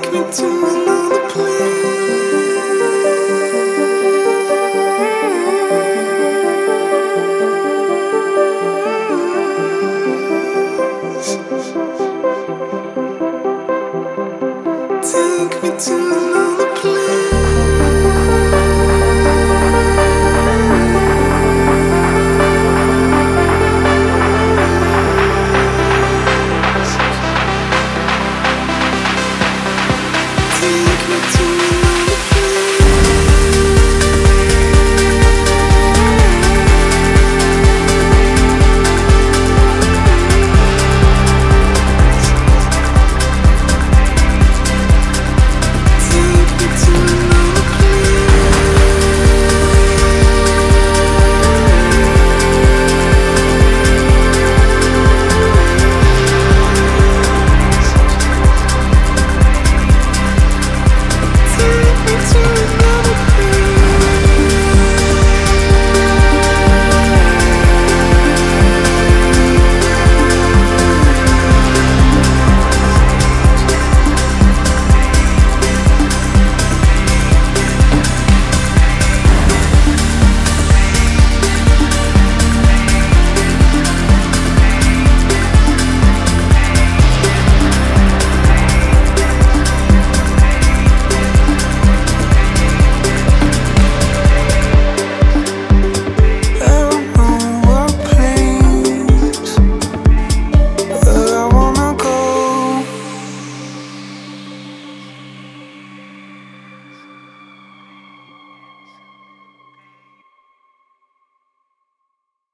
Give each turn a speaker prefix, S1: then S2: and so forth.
S1: Take me to another to